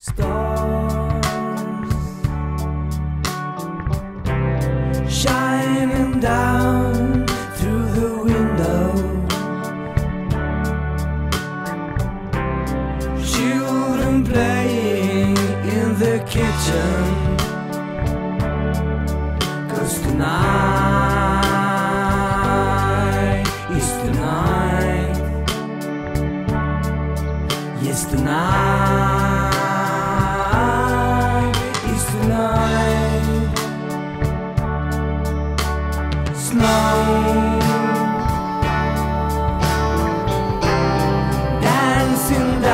Stars shining down through the window. Children playing in the kitchen. Cause tonight is tonight. Yes, tonight. snow. Dancing.